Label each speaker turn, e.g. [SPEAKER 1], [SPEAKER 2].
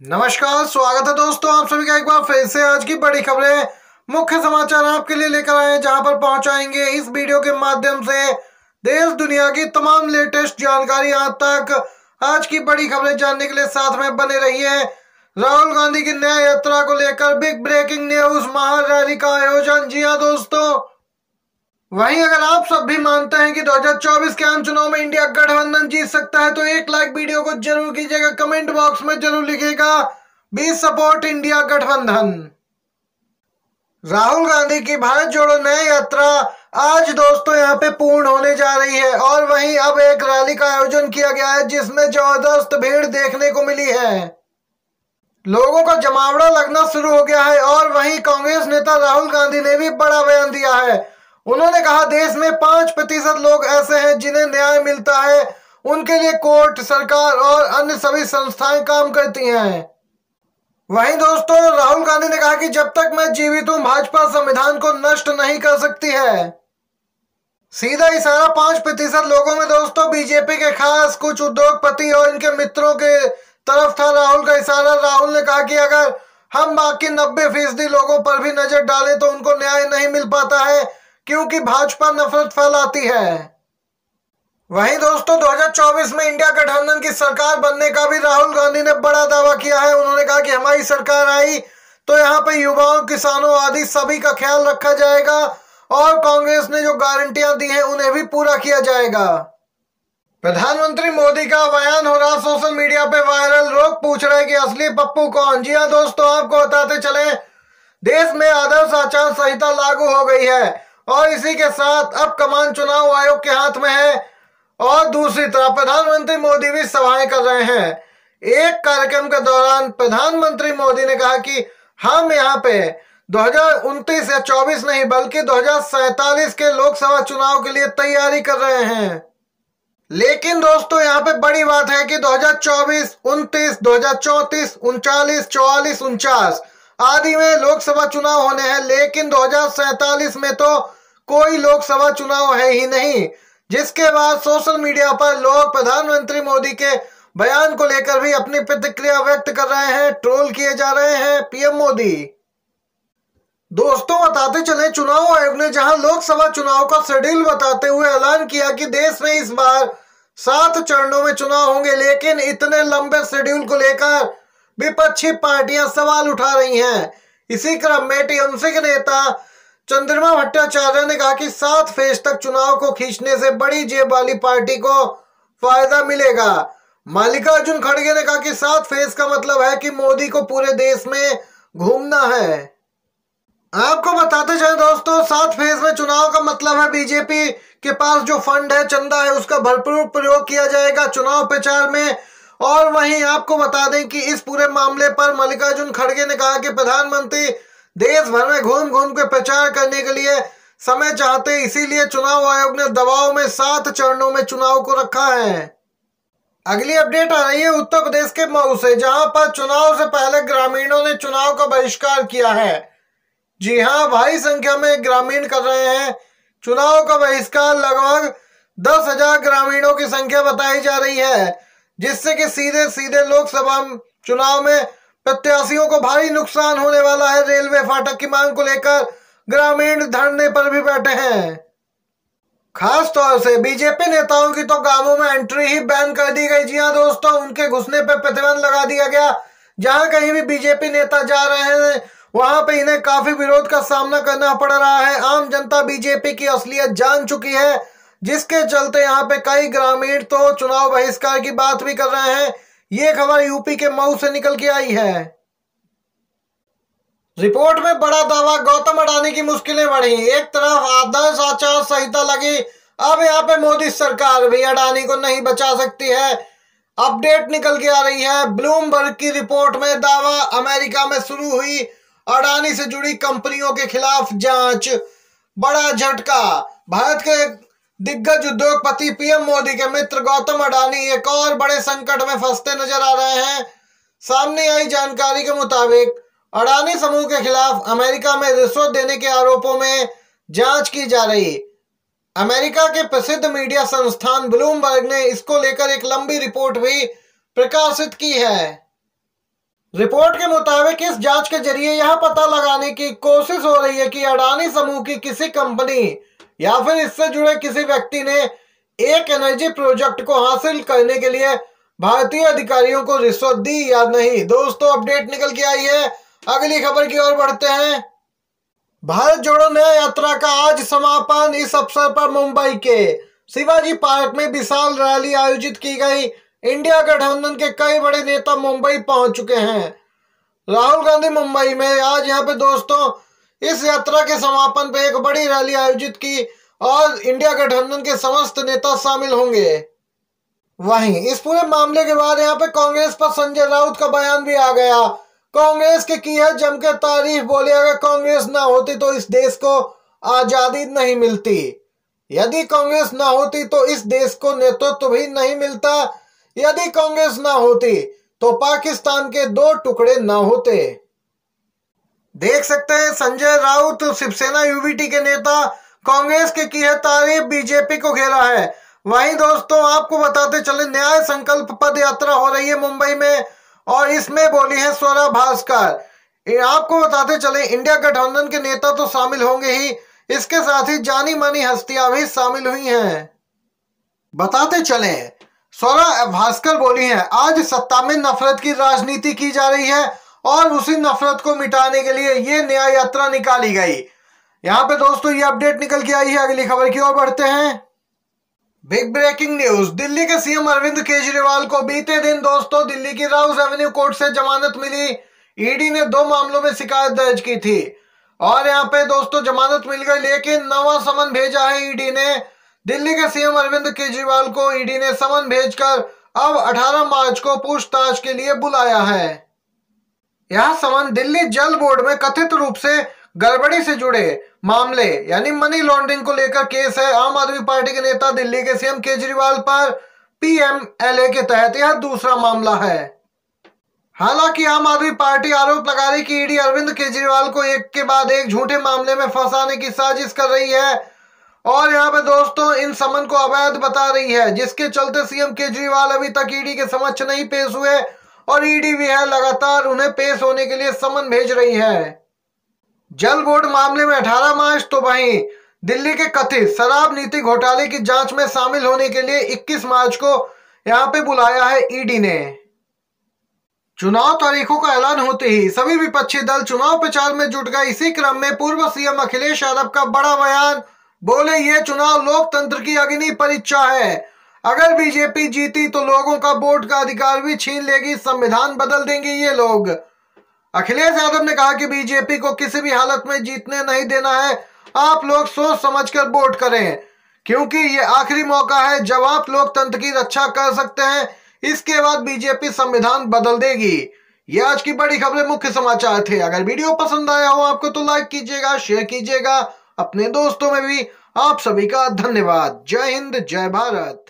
[SPEAKER 1] नमस्कार, स्वागत है दोस्तों आप सभी का एक बार फिर से आज की बड़ी खबरें। मुख्य समाचार आपके लिए लेकर आए जहाँ पर पहुंचाएँगे इस वीडियो के माध्यम से देश, दुनिया की तमाम लेटेस्ट जानकारी। आज तक आज की बड़ी खबरें जानने के लिए साथ में बने रहिए। राहुल गांधी की न्याय यात्रा को लेकर बिग ब्रेकिंग न्यूज़, महारैली का आयोजन। जी हाँ दोस्तों। वहीं अगर आप सब भी मानते हैं कि 2024 के आम चुनाव में इंडिया गठबंधन जीत सकता है तो एक लाइक वीडियो को ज़रूर कीजिएगा कमेंट बॉक्स में ज़रूर लिखिएगा बी सपोर्ट इंडिया गठबंधन। राहुल गांधी की भारत जोड़ो नई यात्रा आज दोस्तों यहाँ पे पूर्ण होने जा रही है और वहीं अब एक रैली का आयोजन किया गया है, जिसमें ज़बरदस्त भीड़ देखने को मिली है। लोगों का जमावड़ा लगना शुरू हो गया है और वहीं कांग्रेस नेता राहुल गांधी ने भी बड़ा बयान दिया है। उन्होंने कहा, देश में पाँच प्रतिशत लोग ऐसे हैं जिन्हें न्याय मिलता है। उनके लिए कोर्ट, सरकार और अन्य सभी संस्थाएँ काम करती हैं। वहीं दोस्तों, राहुल गांधी ने कहा कि जब तक मैं जीवित हूँ, भाजपा संविधान को नष्ट नहीं कर सकती है। सीधा इशारा, पाँच प्रतिशत लोगों में दोस्तों, बीजेपी के खास कुछ उद्योगपति और इनके मित्रों के तरफ़ था राहुल का इशारा। राहुल ने कहा कि अगर हम बाकी नब्बे फ़ीसदी लोगों पर भी नज़र डालें तो उनको न्याय नहीं मिल पाता है। क्योंकि भाजपा नफरत फैलाती है। वहीं दोस्तों 2024 में इंडिया गठबंधन की सरकार बनने का भी राहुल गांधी ने बड़ा दावा किया है। उन्होंने कहा कि हमारी सरकार आई तो यहाँ पे युवाओं, किसानों आदि सभी का ख्याल रखा जाएगा और कांग्रेस ने जो गारंटियाँ दी हैं, उन्हें भी पूरा किया जाएगा। प्रधानमंत्री मोदी का बयान हो रहा, सोशल मीडिया पे वायरल, लोग पूछ रहे कि असली पप्पू कौन? जी हाँ दोस्तों, आपको बताते चले, देश में आदर्श आचार संहिता लागू हो गई है। और इसी के साथ अब कमान चुनाव आयोग के हाथ में है। और दूसरी तरफ़ प्रधानमंत्री मोदी भी सभाएँ कर रहे हैं। एक कार्यक्रम के दौरान प्रधानमंत्री मोदी ने कहा कि हम यहाँ पे दो या 24 नहीं बल्कि दो के लोकसभा चुनाव के लिए तैयारी कर रहे हैं। लेकिन दोस्तों यहाँ पे बड़ी बात है कि 2024, 29, 2034, उनचालीस चौवालीस उनचास आदि में लोकसभा चुनाव होने हैं लेकिन दो में तो कोई लोकसभा चुनाव है ही नहीं, जिसके बाद सोशल मीडिया पर लोग प्रधानमंत्री मोदी के बयान को लेकर भी अपनी प्रतिक्रिया व्यक्त कर रहे हैं, ट्रोल किए जा रहे हैं पीएम मोदी। दोस्तों, बताते चले, चुनाव आयोग ने जहाँ लोकसभा चुनाव का शेड्यूल बताते हुए ऐलान किया कि देश में इस बार सात चरणों में चुनाव होंगे, लेकिन इतने लंबे शेड्यूल को लेकर विपक्षी पार्टियाँ सवाल उठा रही हैं। इसी क्रम में टीएमसी के नेता चंद्रमा भट्टाचार्य ने कहा कि सात फ़ेज़ तक चुनाव को खींचने से बड़ी जेब वाली पार्टी को फ़ायदा मिलेगा। मल्लिकार्जुन खड़गे ने कहा कि सात फ़ेज़ का मतलब है कि मोदी को पूरे देश में घूमना है। आपको बताते चले दोस्तों, सात फ़ेज़ में चुनाव का मतलब है बीजेपी के पास जो फंड है, चंदा है, उसका भरपूर प्रयोग किया जाएगा चुनाव प्रचार में। और वहीं आपको बता दें कि इस पूरे मामले पर मल्लिकार्जुन खड़गे ने कहा कि प्रधानमंत्री देश भर में घूम घूम के प्रचार करने के लिए समय चाहते इसीलिए चुनाव आयोग ने दबाव में सात चरणों में चुनाव को रखा है। अगली अपडेट आ रही है उत्तर प्रदेश के मऊ से, जहाँ पर चुनाव से पहले ग्रामीणों ने चुनाव का बहिष्कार किया है। जी हाँ, भारी संख्या में ग्रामीण कर रहे हैं। चुनाव का बहिष्कार लगभग दस हज़ार ग्रामीणों की संख्या बताई जा रही है, जिससे कि सीधे सीधे लोकसभा चुनाव में प्रत्याशियों को भारी नुकसान होने वाला है। रेलवे फाटक की मांग को लेकर ग्रामीण धरने पर भी बैठे हैं। खास तौर से बीजेपी नेताओं की तो गाँवों में एंट्री ही बैन कर दी गई। जी हाँ दोस्तों, उनके घुसने पर प्रतिबंध लगा दिया गया। जहाँ कहीं भी बीजेपी नेता जा रहे हैं, वहाँ पे इन्हें काफ़ी विरोध का सामना करना पड़ रहा है। आम जनता बीजेपी की असलियत जान चुकी है, जिसके चलते यहाँ पे कई ग्रामीण तो चुनाव बहिष्कार की बात भी कर रहे हैं। ये खबर यूपी के मऊ से निकल के आई है। रिपोर्ट में बड़ा दावा, गौतम अडानी की मुश्किलें बढ़ी। एक तरफ़ आदर्श आचार संहिता लगी, अब यहाँ पे मोदी सरकार भी अडानी को नहीं बचा सकती है। अपडेट निकल के आ रही है, ब्लूमबर्ग की रिपोर्ट में दावा, अमेरिका में शुरू हुई अडानी से जुड़ी कंपनियों के खिलाफ जाँच, बड़ा झटका। भारत के दिग्गज उद्योगपति पीएम मोदी के मित्र गौतम अडानी एक और बड़े संकट में फंसते नज़र आ रहे हैं। सामने आई जानकारी के मुताबिक, अडानी समूह के खिलाफ अमेरिका में रिश्वत देने के आरोपों में जाँच की जा रही। अमेरिका के प्रसिद्ध मीडिया संस्थान ब्लूमबर्ग ने इसको लेकर एक लंबी रिपोर्ट भी प्रकाशित की है। रिपोर्ट के मुताबिक, इस जाँच के ज़रिए यह पता लगाने की कोशिश हो रही है कि अडानी समूह की किसी कंपनी या फिर इससे जुड़े किसी व्यक्ति ने एक एनर्जी प्रोजेक्ट को हासिल करने के लिए भारतीय अधिकारियों को रिश्वत दी या नहीं? दोस्तों अपडेट निकल के आई है। अगली खबर की ओर बढ़ते हैं। भारत जोड़ो नया यात्रा का आज समापन इस अवसर पर मुंबई के शिवाजी पार्क में विशाल रैली आयोजित की गई। इंडिया गठबंधन के कई बड़े नेता मुंबई पहुँच चुके हैं। राहुल गांधी मुंबई में। आज यहाँ पे दोस्तों इस यात्रा के समापन पर एक बड़ी रैली आयोजित की और इंडिया गठबंधन के समस्त नेता शामिल होंगे। वहीं इस पूरे मामले के बाद यहाँ पे कांग्रेस पर संजय राउत का बयान भी आ गया। कांग्रेस की की है जमकर तारीफ़, बोले अगर कांग्रेस ना होती तो इस देश को आज़ादी नहीं मिलती। यदि कांग्रेस ना होती तो इस देश को नेतृत्व तो भी नहीं मिलता। यदि कांग्रेस ना होती तो पाकिस्तान के दो टुकड़े ना होते। देख सकते हैं, संजय राउत शिवसेना यूवीटी के नेता, कांग्रेस के की है तारीफ़ बीजेपी को घेरा है। वहीं दोस्तों, आपको बताते चले, न्याय संकल्प पद यात्रा हो रही है मुंबई में, और इसमें बोली है स्वरा भास्कर। आपको बताते चले, इंडिया गठबंधन के नेता तो शामिल होंगे ही, इसके साथ ही जानी मानी हस्तियाँ भी शामिल हुई हैं। बताते चले, स्वरा भास्कर बोली है, आज सत्ता में नफरत की राजनीति की जा रही है और उसी नफरत को मिटाने के लिए ये न्याय यात्रा निकाली गई। यहाँ पे दोस्तों ये अपडेट निकल के आई है, अगली खबर की ओर बढ़ते हैं। बिग ब्रेकिंग न्यूज़, दिल्ली के सीएम अरविंद केजरीवाल को बीते दिन दोस्तों दिल्ली की राउस एवेन्यू कोर्ट से जमानत मिली। ईडी ने दो मामलों में शिकायत दर्ज की थी। और यहाँ पे दोस्तों जमानत मिल गई, लेकिन नवा समन भेजा है ईडी ने। दिल्ली के सीएम अरविंद केजरीवाल को ईडी ने समन भेजकर अब 18 मार्च को पूछताछ के लिए बुलाया है। यह समन दिल्ली जल बोर्ड में कथित रूप से गड़बड़ी से जुड़े मामले, यानी मनी लॉन्ड्रिंग को लेकर केस है। आम आदमी पार्टी के नेता दिल्ली के सीएम केजरीवाल पर पीएमएलए के तहत यह दूसरा मामला है। हालाँकि आम आदमी पार्टी आरोप लगा रही कि ईडी अरविंद केजरीवाल को एक के बाद एक झूठे मामले में फंसाने की साजिश कर रही है। और यहाँ पे दोस्तों, इन समन को अवैध बता रही है, जिसके चलते सीएम केजरीवाल अभी तक ईडी के समक्ष नहीं पेश हुए। और ईडी भी है, लगातार उन्हें पेश होने के लिए समन भेज रही है। जल बोर्ड मामले में 18 मार्च तो वहीं दिल्ली के कथित शराब नीति घोटाले की जाँच में शामिल होने के लिए 21 मार्च को यहाँ पे बुलाया है ईडी ने। चुनाव तारीखों का ऐलान होते ही सभी विपक्षी दल चुनाव प्रचार में जुट गए। इसी क्रम में पूर्व सीएम अखिलेश यादव का बड़ा बयान, बोले, ये चुनाव लोकतंत्र की अग्नि परीक्षा है। अगर बीजेपी जीती तो लोगों का वोट का अधिकार भी छीन लेगी, संविधान बदल देंगे ये लोग। अखिलेश यादव ने कहा कि बीजेपी को किसी भी हालत में जीतने नहीं देना है। आप लोग सोच समझकर वोट करें, क्योंकि ये आखिरी मौका है, जब आप लोकतंत्र की रक्षा कर सकते हैं, इसके बाद बीजेपी संविधान बदल देगी। ये आज की बड़ी खबरें, मुख्य समाचार थे। अगर वीडियो पसंद आया हो आपको तो लाइक कीजिएगा, शेयर कीजिएगा। अपने दोस्तों में भी आप सभी का धन्यवाद। जय हिंद, जय भारत।